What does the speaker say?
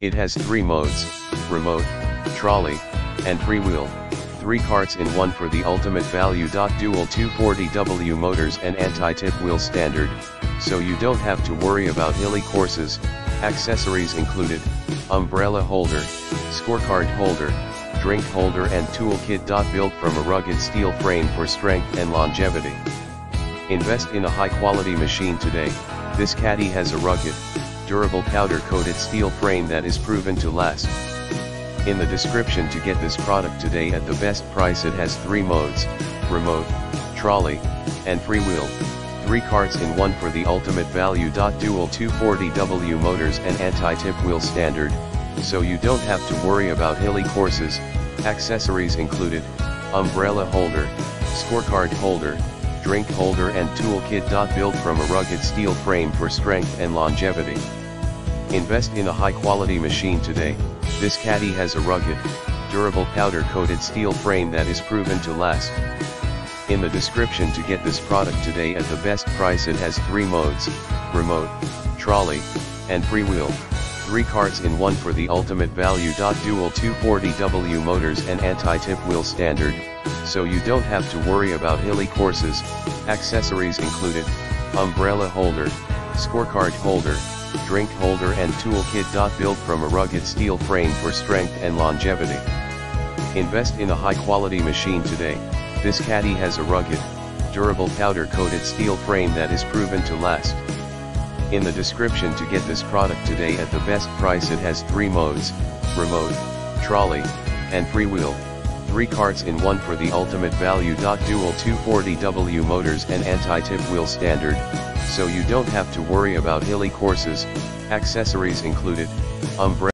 It has three modes, remote, trolley, and freewheel, three carts in one for the ultimate value. Dual 240W motors and anti-tip wheel standard, so you don't have to worry about hilly courses, accessories included, umbrella holder, scorecard holder, drink holder and toolkit. Built from a rugged steel frame for strength and longevity. Invest in a high quality machine today, this caddy has a rugged, durable powder coated steel frame that is proven to last. In the description to get this product today at the best price it has 3 modes, remote, trolley, and freewheel, 3 carts in one for the ultimate value. Dual 240W motors and anti-tip wheel standard, so you don't have to worry about hilly courses, accessories included, umbrella holder, scorecard holder, drink holder and toolkit. Built from a rugged steel frame for strength and longevity. Invest in a high quality machine today, this caddy has a rugged, durable powder coated steel frame that is proven to last. In the description to get this product today at the best price it has 3 modes, remote, trolley, and freewheel, 3 carts in one for the ultimate value. Dual 240W motors and anti-tip wheel standard, so you don't have to worry about hilly courses, accessories included, umbrella holder, scorecard holder, drink holder and toolkit. Built from a rugged steel frame for strength and longevity. Invest in a high quality machine today, this caddy has a rugged, durable powder coated steel frame that is proven to last. In the description to get this product today at the best price it has 3 modes, remote, trolley, and freewheel, 3 carts in one for the ultimate value. Dual 240W motors and anti-tip wheel standard, so you don't have to worry about hilly courses, accessories included, umbrella.